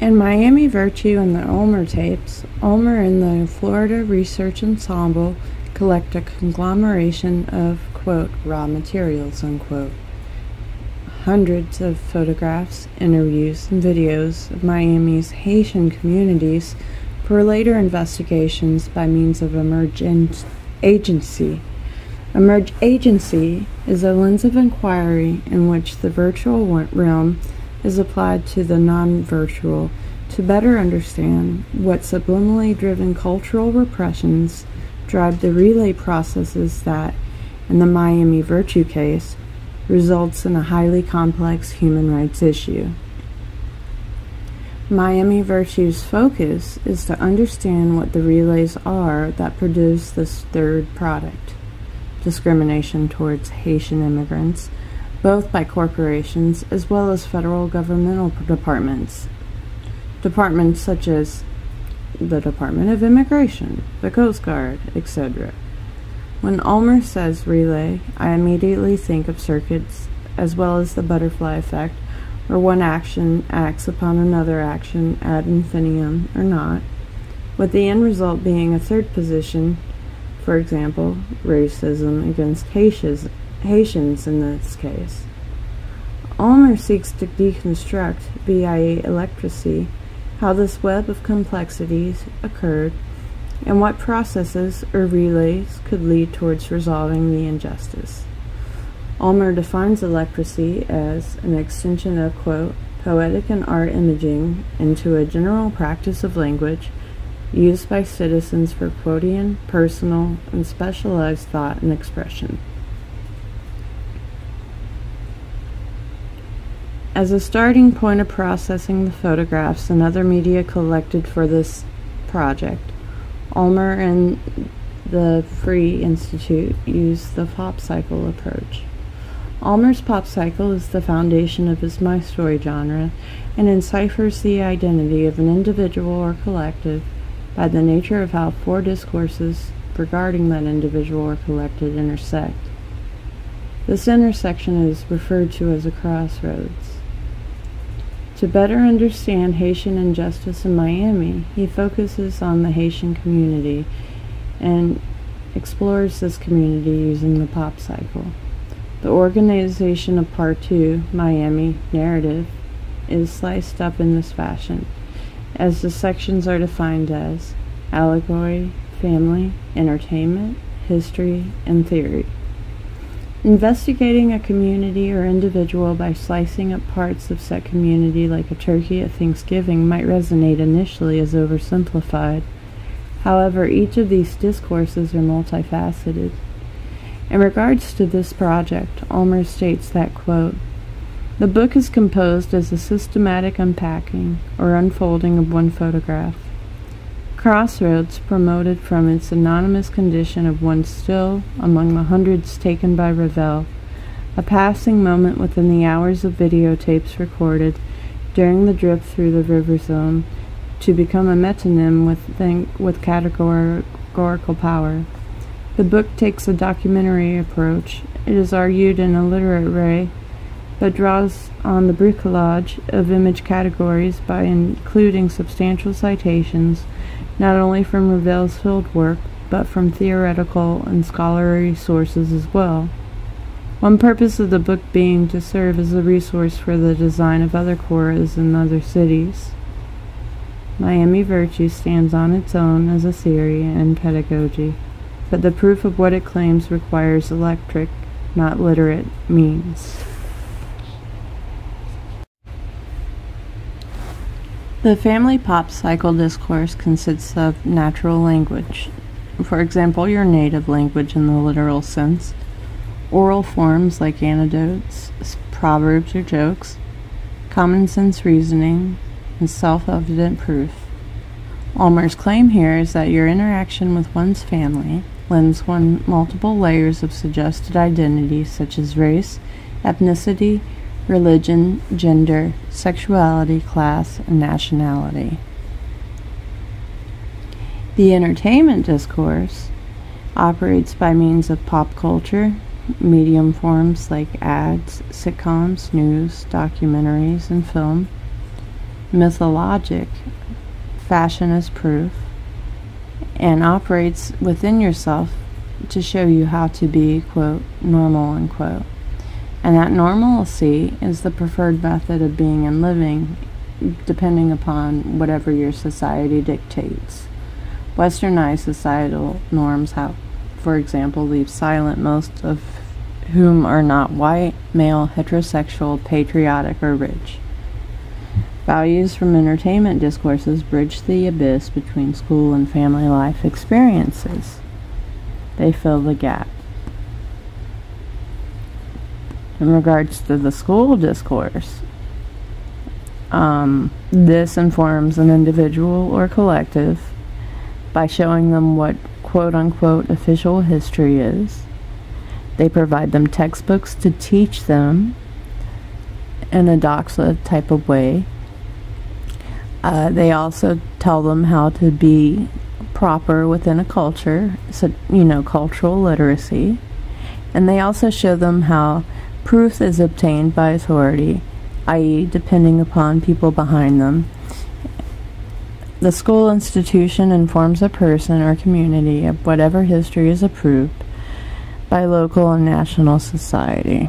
In Miami Virtue and the Ulmer tapes, Ulmer and the Florida Research Ensemble collect a conglomeration of, quote, raw materials, unquote. Hundreds of photographs, interviews, and videos of Miami's Haitian communities for later investigations by means of emergent agency. EmerAgency is a lens of inquiry in which the virtual realm is applied to the non virtual to better understand what subliminally driven cultural repressions drive the relay processes that, in the Miami Virtue case, results in a highly complex human rights issue. Miami Virtue's focus is to understand what the relays are that produce this third product discrimination towards Haitian immigrants, both by corporations as well as federal governmental departments. Departments such as the Department of Immigration, the Coast Guard, etc. When Ulmer says relay, I immediately think of circuits as well as the butterfly effect, where one action acts upon another action ad infinitum or not, with the end result being a third position, for example, racism against Haitians in this case. Ulmer seeks to deconstruct, via electracy, how this web of complexities occurred, and what processes or relays could lead towards resolving the injustice. Ulmer defines electracy as an extension of, quote, poetic and art imaging into a general practice of language used by citizens for quotidian, personal, and specialized thought and expression. As a starting point of processing the photographs and other media collected for this project, Ulmer and the Free Institute use the popcycle approach. Ulmer's popcycle is the foundation of his mystory genre and enciphers the identity of an individual or collective by the nature of how four discourses regarding that individual or collective intersect. This intersection is referred to as a crossroads. To better understand Haitian injustice in Miami, he focuses on the Haitian community and explores this community using the popcycle. The organization of Part 2, Miami Narrative, is sliced up in this fashion, as the sections are defined as allegory, family, entertainment, history, and theory. Investigating a community or individual by slicing up parts of said community like a turkey at Thanksgiving might resonate initially as oversimplified. However, each of these discourses are multifaceted. In regards to this project, Ulmer states that, quote, the book is composed as a systematic unpacking or unfolding of one photograph. Crossroads promoted from its anonymous condition of one still among the hundreds taken by Revelle, a passing moment within the hours of videotapes recorded during the drift through the river zone to become a metonym with, with categorical power. The book takes a documentary approach. It is argued in a literate way, but draws on the bricolage of image categories by including substantial citations not only from Revelle's field work, but from theoretical and scholarly sources as well. One purpose of the book being to serve as a resource for the design of other choras in other cities. Miami Virtue stands on its own as a theory and pedagogy, but the proof of what it claims requires electrate, not literate, means. The family popcycle discourse consists of natural language, for example, your native language in the literal sense, oral forms like anecdotes, proverbs, or jokes, common sense reasoning, and self evident proof. Ulmer's claim here is that your interaction with one's family lends one multiple layers of suggested identity, such as race, ethnicity, religion, gender, sexuality, class, and nationality. The entertainment discourse operates by means of pop culture, medium forms like ads, sitcoms, news, documentaries, and film, mythologic, fashion as proof, and operates within yourself to show you how to be, quote, normal, unquote. And that normalcy is the preferred method of being and living, depending upon whatever your society dictates. Westernized societal norms for example, leave silent most of whom are not white, male, heterosexual, patriotic, or rich. Values from entertainment discourses bridge the abyss between school and family life experiences. They fill the gap. In regards to the school discourse, um, this informs an individual or collective by showing them what quote unquote official history is. They provide them textbooks to teach them in a doxa type of way. Uh, they also tell them how to be proper within a culture, so, you know, cultural literacy. And they also show them how proof is obtained by authority, i.e., depending upon people behind them the school institution informs a person or community of whatever history is approved by local and national society.